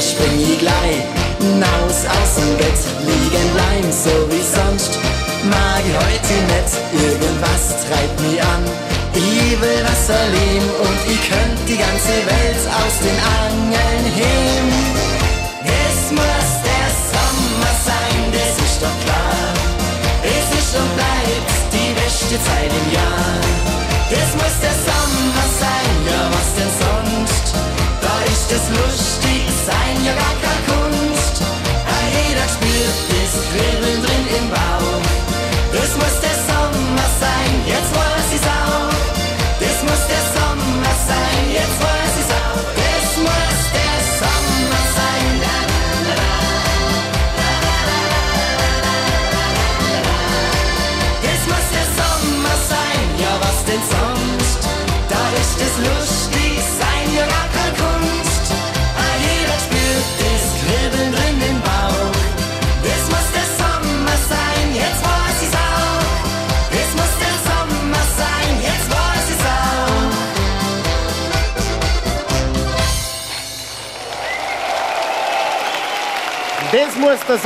Ich spring die gleich hinaus aus dem Bett, liegen bleiben, so wie sonst. Mag ich heute nicht, irgendwas treibt mich an. Ich will Wasser leben und ich könnt die ganze Welt aus den Armen. sign. Your got Mesmo estas